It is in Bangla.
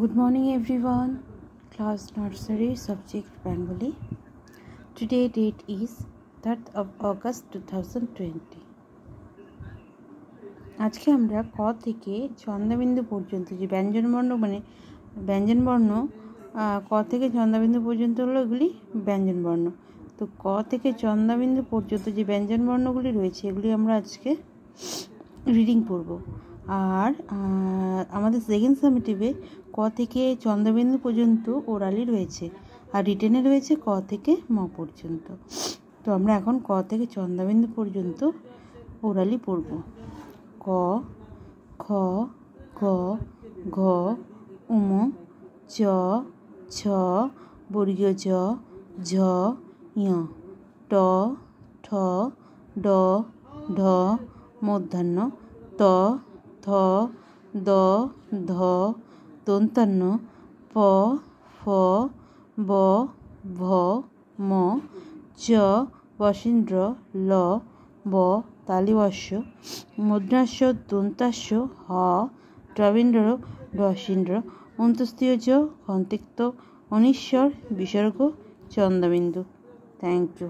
Good morning, everyone. Class nursery, subject Bengali. Today date is 3rd of August 2020. আজকে আমরা ক থেকে ছন্দাবিন্দু পর্যন্ত যে ব্যঞ্জনবর্ণ মানে ব্যঞ্জনবর্ণ ক থেকে ছন্দাবিন্দু পর্যন্ত হলো এগুলি ব্যঞ্জনবর্ণ তো ক থেকে চন্দাবিন্দু পর্যন্ত যে ব্যঞ্জনবর্ণগুলি রয়েছে, এগুলি আমরা আজকে রিডিং পড়ব আর আমাদের সেকেন্ড সামিটিভে ক থেকে চন্দ্রবিন্দু পর্যন্ত ওরালি রয়েছে আর রিটেনে রয়েছে ক থেকে ম পর্যন্ত। তো আমরা এখন ক থেকে চন্দ্রবিন্দু পর্যন্ত ওরালি পড়ব। ক, খ গ ঘ, উম, চ, ছ, বর্গীয় জ, ঝ, ঞ, ট, ঠ, ড, ঢ, মধ্যাহ্ন, ত থ দ, ধ, দন্তান্ন, প, ফ, ব, ভ, ম, চ, বসীন্দ্র, ল, ব তালিবস্য মুদ্রাস্য দন্তাস্য হ দ্রবীন্দ্র রসীন্দ্র অন্তস্তীয় চ কন্তিক্ত অনিশ্বর, বিসর্গ, চন্দ্রবিন্দু। Thank you